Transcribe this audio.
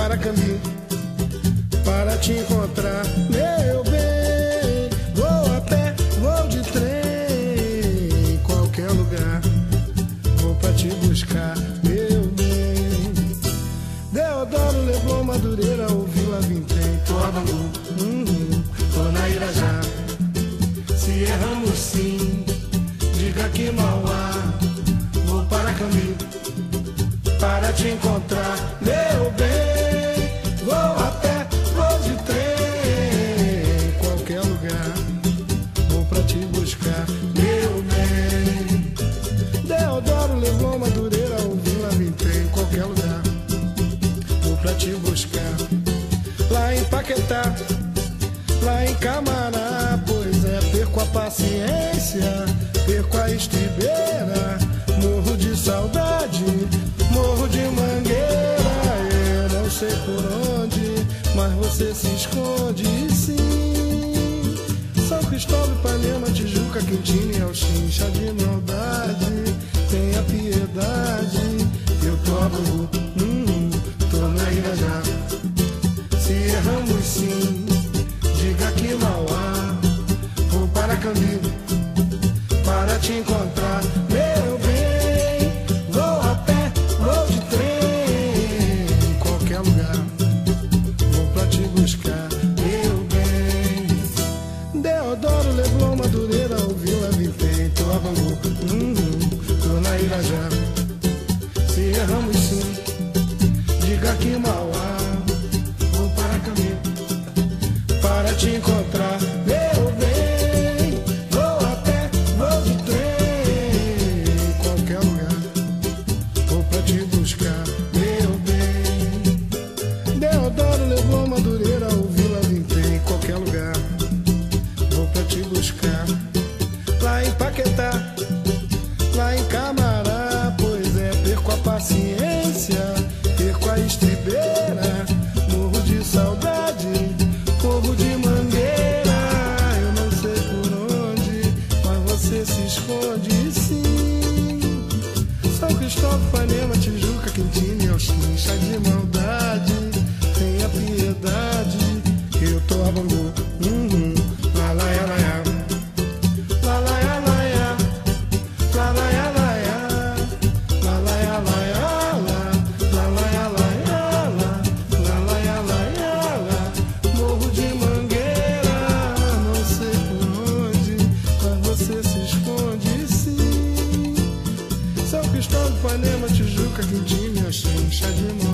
Paracambi para te encontrar, meu bem. Vou a pé, vou de trem, em qualquer lugar. Vou pra te buscar, meu bem. Deodoro, Leblon, Madureira, ou Vila Vintém, Tuabangu, uhum, na Irajá. Se erramos sim, diga que Mauá. Para te encontrar, meu bem. Vou a pé, vou de trem, em qualquer lugar. Vou pra te buscar, meu bem. Deodoro, Leblon, Madureira, ou Vila Vintém, qualquer lugar. Vou pra te buscar, lá em Paquetá, lá em Camará. Pois é, perco a paciência, perco a estribeira. Esconde sim. São Cristóvão, Ipanema, Tijuca, Quintino, Alchincha de maldade. Tenha piedade, eu Bangu, hum, tô na Irajá. Se erramos sim, diga que Mauá. Vou para Cambi para te encontrar, Irajá. Se erramos sim, diga que Mauá. Vou São Cristóvão, Panema, Tijuca, Quintino, Alchincha de maldade. Tenha piedade, Cristóvão, Panema, Tijuca, Quintino, Xincha de maldade.